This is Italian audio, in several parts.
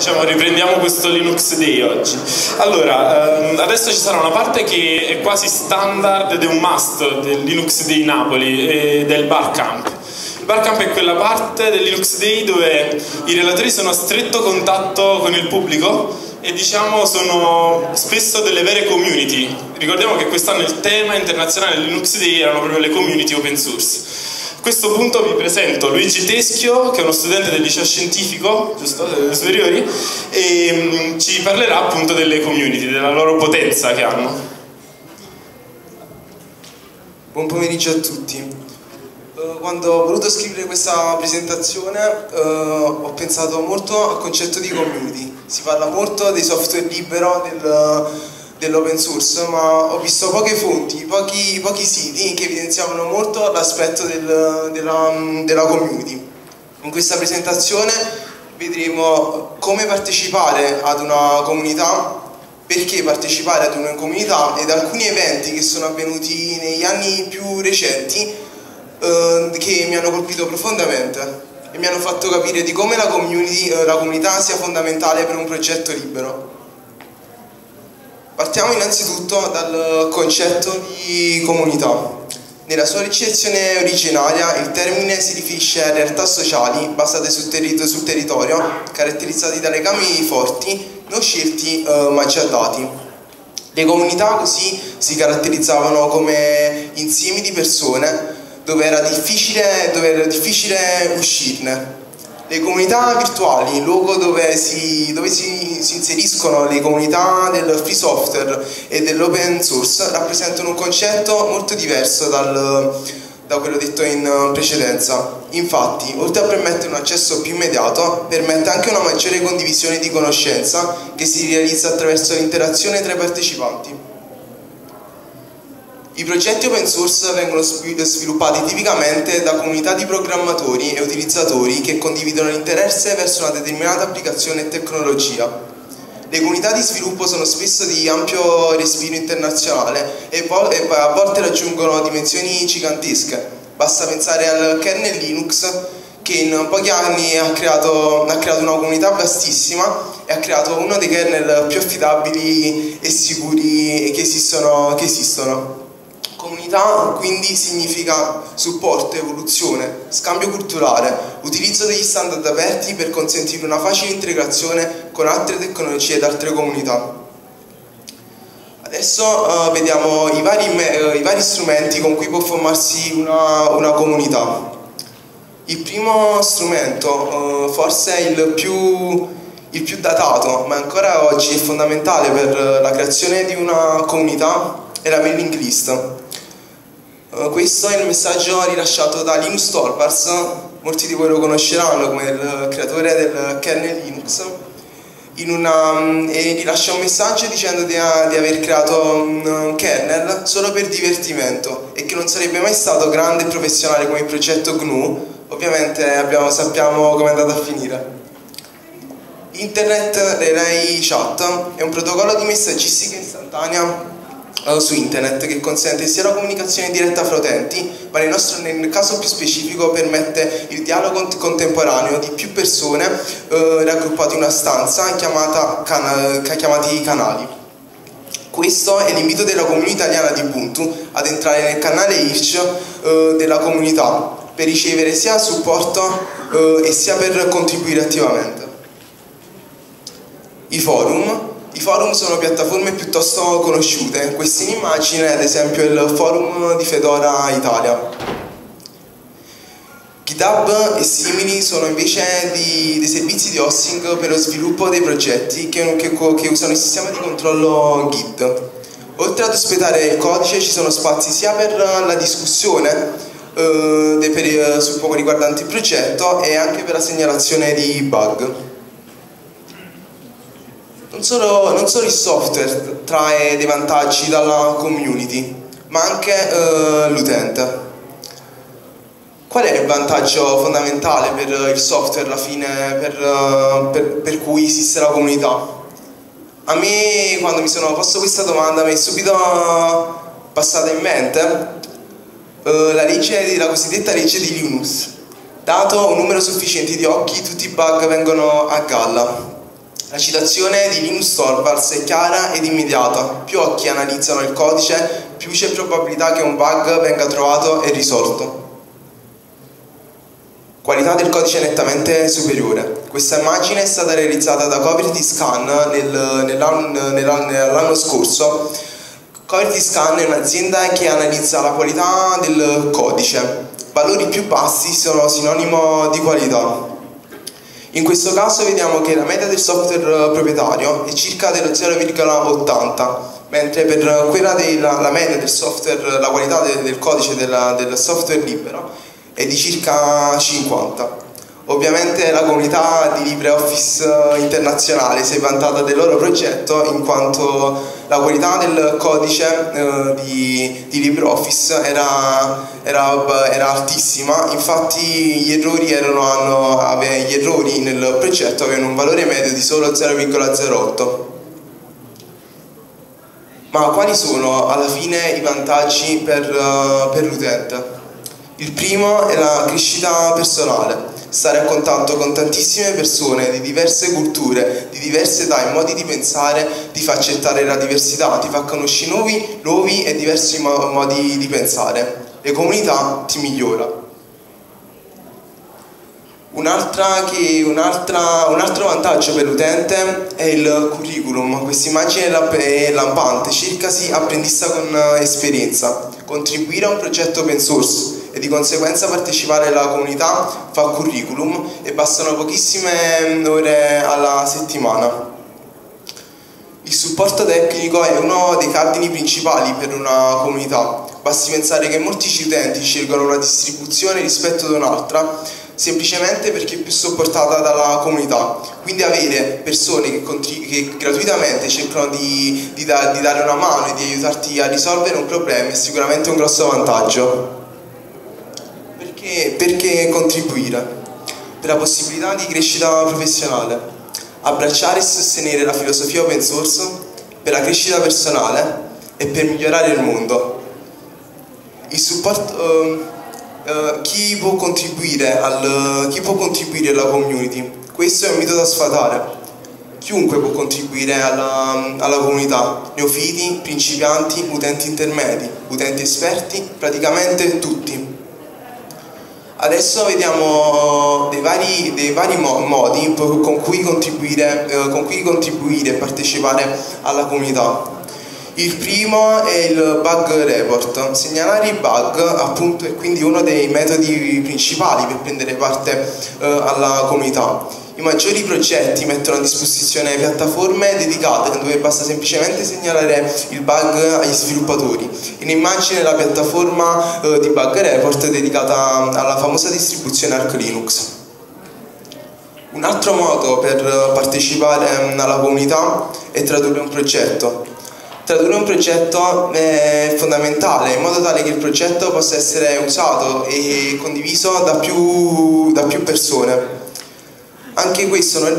diciamo, riprendiamo questo Linux Day oggi. Allora, ehm, adesso ci sarà una parte che è quasi standard ed è un must del Linux Day Napoli, e del Barcamp. Il Barcamp è quella parte del Linux Day dove i relatori sono a stretto contatto con il pubblico e diciamo sono spesso delle vere community. Ricordiamo che quest'anno il tema internazionale del Linux Day erano proprio le community open source. A questo punto vi presento Luigi Teschio, che è uno studente del liceo scientifico, giusto, delle superiori, e mm, ci parlerà appunto delle community, della loro potenza che hanno. Buon pomeriggio a tutti. Eh, quando ho voluto scrivere questa presentazione uh, ho pensato molto al concetto di community. Si parla molto dei software libero, del, dell'open source, ma ho visto poche fonti, pochi, pochi siti che evidenziavano molto l'aspetto del, della, della community. In questa presentazione vedremo come partecipare ad una comunità, perché partecipare ad una comunità ed alcuni eventi che sono avvenuti negli anni più recenti eh, che mi hanno colpito profondamente e mi hanno fatto capire di come la, eh, la comunità sia fondamentale per un progetto libero. Partiamo innanzitutto dal concetto di comunità. Nella sua ricezione originaria il termine si riferisce a realtà sociali basate sul, terri sul territorio, caratterizzati da legami forti, non scelti eh, ma già dati. Le comunità così si caratterizzavano come insiemi di persone dove era difficile, dove era difficile uscirne le comunità virtuali, il luogo dove, si, dove si, si, inseriscono le comunità del free software e dell'open source, rappresentano un concetto molto diverso dal, da quello detto in precedenza. Infatti, oltre a permettere un accesso più immediato, permette anche una maggiore condivisione di conoscenza che si realizza attraverso l'interazione tra i partecipanti. I progetti open source vengono sviluppati tipicamente da comunità di programmatori e utilizzatori che condividono l'interesse verso una determinata applicazione e tecnologia. Le comunità di sviluppo sono spesso di ampio respiro internazionale e a volte raggiungono dimensioni gigantesche. Basta pensare al kernel Linux che in pochi anni ha creato, ha creato una comunità vastissima e ha creato uno dei kernel più affidabili e sicuri che esistono. Che esistono. Comunità quindi significa supporto, evoluzione, scambio culturale, utilizzo degli standard aperti per consentire una facile integrazione con altre tecnologie ed altre comunità. Adesso uh, vediamo i vari, uh, i vari, strumenti con cui può formarsi una, una comunità. Il primo strumento, uh, forse il più, il più datato, ma ancora oggi è fondamentale per la creazione di una comunità, è la mailing list. Uh, questo è il messaggio rilasciato da Linus Torvalds, molti di voi lo conosceranno come il creatore del kernel Linux, una, um, e rilascia un messaggio dicendo di, uh, di, aver creato un kernel solo per divertimento e che non sarebbe mai stato grande e professionale come il progetto GNU, ovviamente abbiamo, sappiamo come è andato a finire. Internet Relay Chat è un protocollo di messaggistica istantanea eh, su internet che consente sia la comunicazione diretta fra utenti, ma nel, nostro, nel caso più specifico permette il dialogo contemporaneo di più persone eh, raggruppate in una stanza chiamata cana chiamati canali. Questo è l'invito della comunità italiana di Ubuntu ad entrare nel canale IRC eh, della comunità per ricevere sia supporto eh, e sia per contribuire attivamente. I forum i forum sono piattaforme piuttosto conosciute, questa in immagine ad esempio il forum di Fedora Italia. GitHub e simili sono invece di, dei servizi di hosting per lo sviluppo dei progetti che, che, che usano il sistema di controllo Git. Oltre ad ospitare il codice ci sono spazi sia per la discussione eh, per, su poco riguardante il progetto e anche per la segnalazione di bug non solo, non solo il software trae dei vantaggi dalla community, ma anche eh, l'utente. Qual è il vantaggio fondamentale per il software alla fine, per, eh, per, per cui esiste la comunità? A me, quando mi sono posto questa domanda, mi è subito passata in mente eh, la, legge, la cosiddetta legge di Linus. Dato un numero sufficiente di occhi, tutti i bug vengono a galla. La citazione di Linus Torvalds è chiara ed immediata. Più occhi analizzano il codice, più c'è probabilità che un bug venga trovato e risolto. Qualità del codice nettamente superiore. Questa immagine è stata realizzata da Coverity Scan nel, nell'anno, nell'anno scorso. Coverity Scan è un'azienda che analizza la qualità del codice. Valori più bassi sono sinonimo di qualità. In questo caso vediamo che la media del software proprietario è circa dello 0,80, mentre per quella della la media del software, la qualità del, del codice della, del software libero è di circa 50. Ovviamente la comunità di LibreOffice internazionale si è vantata del loro progetto in quanto la qualità del codice eh, di, di, LibreOffice era, era, era, altissima, infatti gli errori, erano, hanno, gli errori nel progetto avevano un valore medio di solo 0,08. Ma quali sono alla fine i vantaggi per, uh, per l'utente? Il primo è la crescita personale stare a contatto con tantissime persone di diverse culture, di diverse età e modi di pensare ti fa accettare la diversità, ti fa conoscere nuovi, nuovi e diversi modi di pensare. Le comunità ti migliora. Che, un altro vantaggio per l'utente è il curriculum, questa immagine è lampante, cercasi apprendista con esperienza, contribuire a un progetto open source, e di conseguenza partecipare alla comunità fa curriculum e bastano pochissime ore alla settimana. Il supporto tecnico è uno dei cardini principali per una comunità. Basti pensare che molti utenti scelgono una distribuzione rispetto ad un'altra semplicemente perché è più supportata dalla comunità. Quindi avere persone che, che gratuitamente cercano di, di, da di dare una mano e di aiutarti a risolvere un problema è sicuramente un grosso vantaggio. Perché, perché contribuire? Per la possibilità di crescita professionale, abbracciare e sostenere la filosofia open source, per la crescita personale e per migliorare il mondo. Il supporto, uh, uh, chi, può al, chi può contribuire alla community? Questo è un mito da sfatare chiunque può contribuire alla, alla, comunità, neofiti, principianti, utenti intermedi, utenti esperti, praticamente tutti. Adesso vediamo dei vari, dei vari modi con cui, contribuire, eh, con cui contribuire e partecipare alla comunità. Il primo è il bug report. Segnalare i bug appunto è quindi uno dei metodi principali per prendere parte eh, alla comunità. I maggiori progetti mettono a disposizione piattaforme dedicate dove basta semplicemente segnalare il bug agli sviluppatori. In immagine la piattaforma eh, di Bug Report dedicata alla famosa distribuzione Arc Linux. Un altro modo per partecipare alla comunità è tradurre un progetto. Tradurre un progetto è fondamentale in modo tale che il progetto possa essere usato e condiviso da più, da più persone. Anche questo non,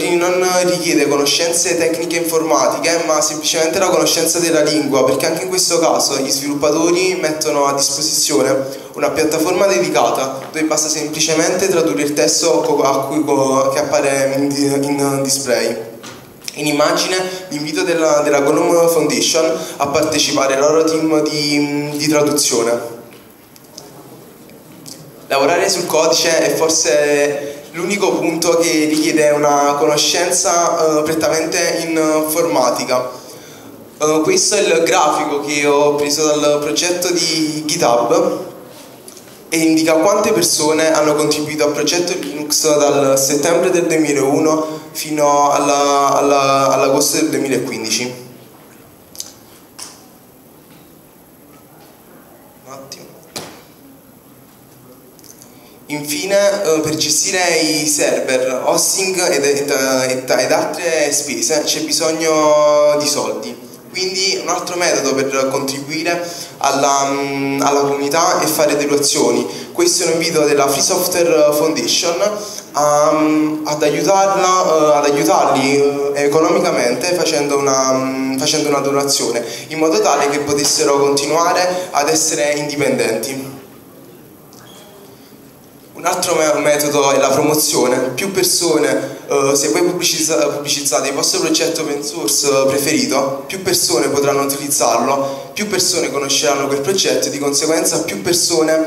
richiede conoscenze tecniche informatiche, ma semplicemente la conoscenza della lingua, perché anche in questo caso gli sviluppatori mettono a disposizione una piattaforma dedicata dove basta semplicemente tradurre il testo che appare in display. In immagine l'invito della, della Gnome Foundation a partecipare al loro team di, di traduzione. Lavorare sul codice è forse l'unico punto che richiede una conoscenza uh, prettamente informatica. Uh, questo è il grafico che ho preso dal progetto di GitHub e indica quante persone hanno contribuito al progetto Linux dal settembre del 2001 fino all'agosto all del 2015. Infine, eh, per gestire i server, hosting ed, ed, ed, ed altre spese c'è bisogno di soldi. Quindi un altro metodo per contribuire alla, mm, alla, comunità è fare donazioni. Questo è un invito della Free Software Foundation mm, ad, aiutarla, uh, ad, aiutarli uh, economicamente facendo una, um, facendo una donazione in modo tale che potessero continuare ad essere indipendenti. Un altro metodo è la promozione, più persone, eh, se voi pubblicizzate il vostro progetto open source preferito, più persone potranno utilizzarlo, più persone conosceranno quel progetto e di conseguenza più persone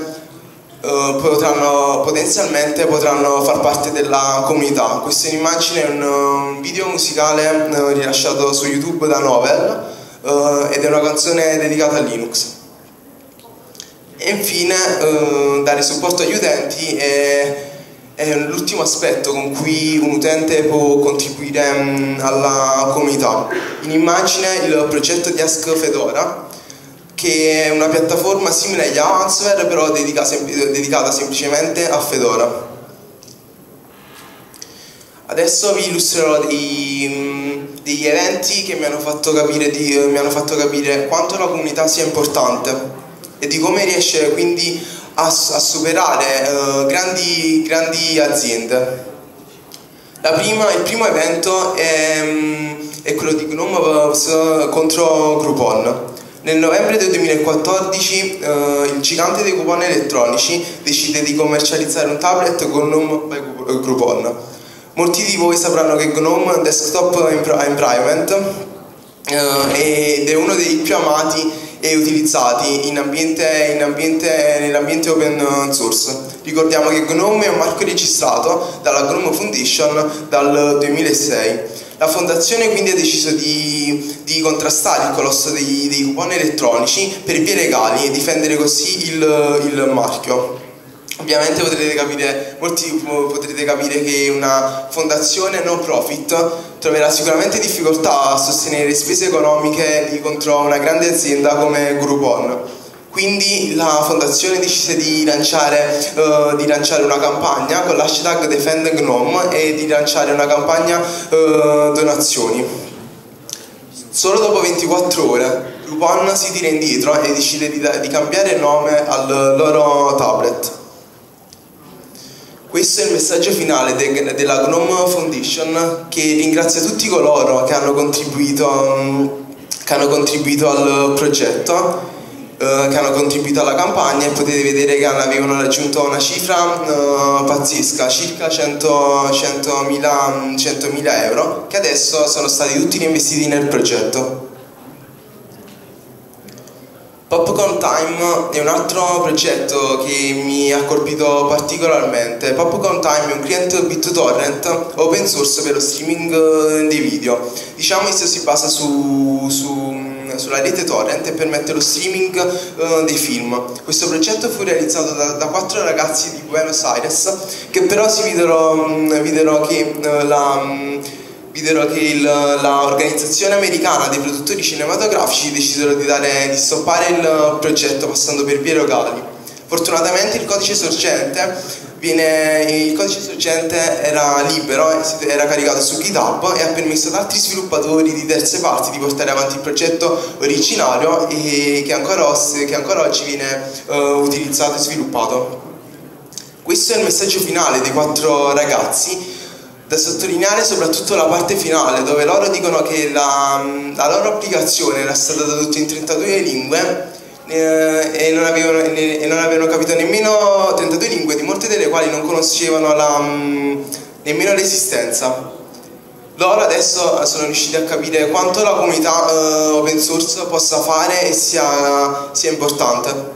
eh, potranno, potenzialmente potranno far parte della comunità. Questa è un, un video musicale eh, rilasciato su YouTube da Novel eh, ed è una canzone dedicata a Linux. E infine eh, dare supporto agli utenti è, è l'ultimo aspetto con cui un utente può contribuire mh, mm, alla comunità. In immagine il progetto di Ask Fedora che è una piattaforma simile agli Answer però dedica sem dedicata semplicemente a Fedora. Adesso vi illustrerò dei, mm, degli eventi che mi hanno, di, mi hanno fatto capire quanto la comunità sia importante e di come riesce quindi a, a superare uh, grandi, grandi, aziende. Prima, il primo evento è, um, è quello di Gnome contro Groupon. Nel novembre del 2014 uh, eh, il gigante dei coupon elettronici decide di commercializzare un tablet con Gnome by Groupon. Molti di voi sapranno che Gnome desktop environment uh, ed è uno dei più amati e utilizzati nell'ambiente open source. Ricordiamo che GNOME è un marchio registrato dalla GNOME Foundation dal 2006. La fondazione quindi ha deciso di, di contrastare il colosso dei, dei, coupon elettronici per vie legali e difendere così il, il marchio. Ovviamente potrete capire, molti potrete capire che una fondazione non profit troverà sicuramente difficoltà a sostenere le spese economiche contro una grande azienda come Groupon. Quindi la fondazione decise di lanciare, uh, di lanciare una campagna con l'hashtag Defend Gnome e di lanciare una campagna uh, donazioni. Solo dopo 24 ore Groupon si tira indietro e decide di, di cambiare nome al loro tablet. Questo è il messaggio finale de della Gnome Foundation che ringrazia tutti coloro che hanno contribuito, che hanno contribuito al progetto, eh, che hanno contribuito alla campagna e potete vedere che avevano raggiunto una cifra eh, pazzesca, circa 100.000 100 100 euro, che adesso sono stati tutti reinvestiti nel progetto. Popcorn Time è un altro progetto che mi ha colpito particolarmente. Popcorn Time è un cliente BitTorrent open source per lo streaming eh, dei video. Diciamo che si basa su, su, sulla rete torrent e permette lo streaming uh, dei film. Questo progetto fu realizzato da, da, quattro ragazzi di Buenos Aires che però si videro, videro che uh, la videro che l'organizzazione americana dei produttori cinematografici decisero di, dare, di stoppare il progetto passando per vie locali. Fortunatamente il codice sorgente, viene, il codice sorgente era libero, era caricato su GitHub e ha permesso ad altri sviluppatori di terze parti di portare avanti il progetto originario e che ancora, che ancora oggi viene uh, utilizzato e sviluppato. Questo è il messaggio finale dei quattro ragazzi da sottolineare soprattutto la parte finale dove loro dicono che la, la loro applicazione era stata tradotta in 32 lingue eh, e, non avevano, e, non avevano, capito nemmeno 32 lingue di molte delle quali non conoscevano la, nemmeno l'esistenza. Loro adesso sono riusciti a capire quanto la comunità eh, open source possa fare e sia, sia importante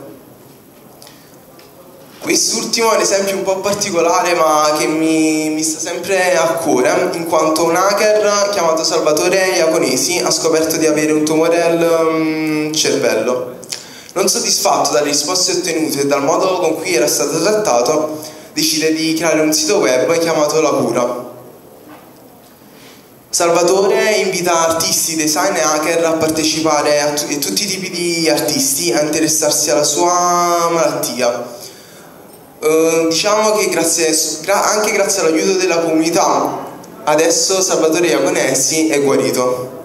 Quest'ultimo è un esempio un po' particolare ma che mi, mi, sta sempre a cuore in quanto un hacker chiamato Salvatore Iaconesi ha scoperto di avere un tumore al um, cervello. Non soddisfatto dalle risposte ottenute e dal modo con cui era stato trattato, decide di creare un sito web chiamato La Cura. Salvatore invita artisti, design e hacker a partecipare a, a tutti i tipi di artisti a interessarsi alla sua malattia eh, diciamo che grazie, gra anche grazie all'aiuto della comunità adesso Salvatore Iaconesi è guarito.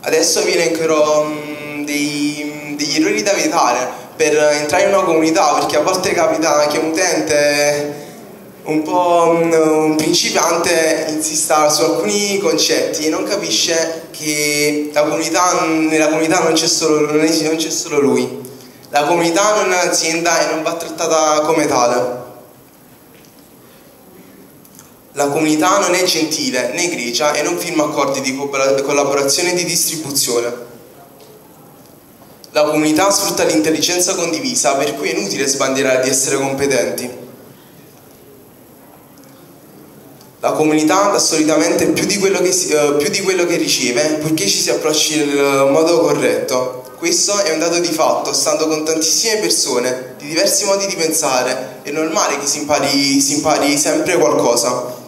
Adesso vi elencherò mm, dei, degli errori da evitare per entrare in una comunità perché a volte capita che un utente un po' mm, un principiante insista su alcuni concetti e non capisce che comunità, nella comunità non c'è solo, solo lui La comunità non è un'azienda e non va trattata come tale. La comunità non è gentile né grigia e non firma accordi di collaborazione e di distribuzione. La comunità sfrutta l'intelligenza condivisa per cui è inutile sbandierare di essere competenti. La comunità dà solitamente più di, che, uh, più di quello che riceve poiché ci si approccia nel modo corretto. Questo è un dato di fatto, stando con tantissime persone di diversi modi di pensare, è normale che si impari, si impari sempre qualcosa.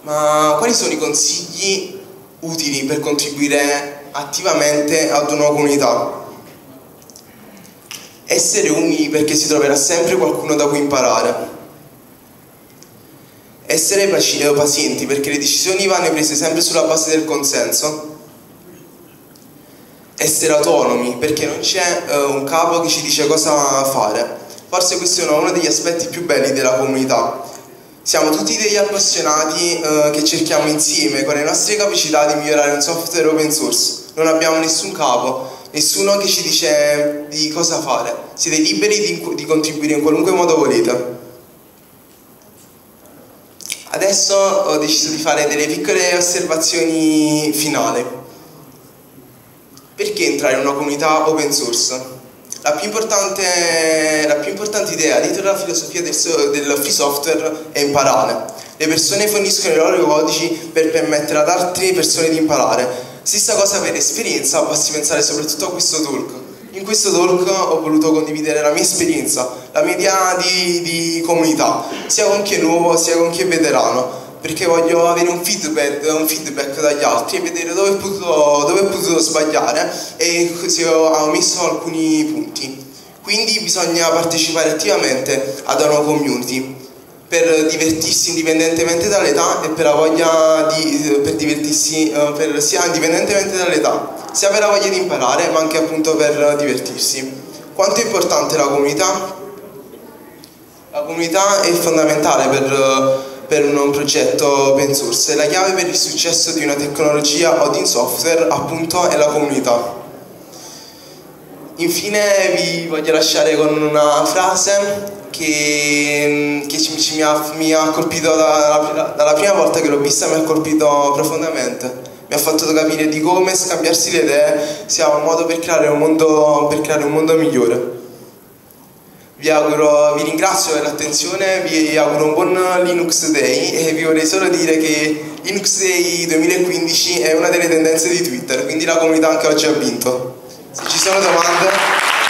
Ma quali sono i consigli utili per contribuire attivamente ad una comunità? Essere umili perché si troverà sempre qualcuno da cui imparare essere eh, pazienti perché le decisioni vanno prese sempre sulla base del consenso, essere autonomi perché non c'è uh, un capo che ci dice cosa fare. Forse questo è uno degli aspetti più belli della comunità. Siamo tutti degli appassionati uh, che cerchiamo insieme con le nostre capacità di migliorare un software open source. Non abbiamo nessun capo, nessuno che ci dice di cosa fare. Siete liberi di, di contribuire in qualunque modo volete. Adesso ho deciso di fare delle piccole osservazioni finali. Entrare in una comunità open source? La più importante, la più importante idea dietro la filosofia del, del free software è imparare. Le persone forniscono i loro codici per permettere ad altre persone di imparare. Stessa cosa per esperienza, basti pensare soprattutto a questo talk. In questo talk ho voluto condividere la mia esperienza, la mia idea di, di comunità, sia con chi è nuovo sia con chi è veterano perché voglio avere un feedback, un feedback, dagli altri e vedere dove ho potuto, dove ho potuto sbagliare e se ho, ho messo alcuni punti. Quindi bisogna partecipare attivamente ad una community per divertirsi indipendentemente dall'età e per la voglia di per divertirsi eh, per, sia indipendentemente dall'età sia per la voglia di imparare ma anche appunto per divertirsi quanto è importante la comunità? la comunità è fondamentale per, per un progetto open source la chiave per il successo di una tecnologia o di un software appunto è la comunità infine vi voglio lasciare con una frase che, che ci, ci mi, ha, mi, ha, colpito dalla, dalla prima volta che l'ho vista, mi ha colpito profondamente. Mi ha fatto capire di come scambiarsi le idee sia un modo per creare un mondo, per creare un mondo migliore. Vi, auguro, vi ringrazio per l'attenzione, vi auguro un buon Linux Day e vi vorrei solo dire che Linux Day 2015 è una delle tendenze di Twitter, quindi la comunità anche oggi ha vinto. Se ci sono domande...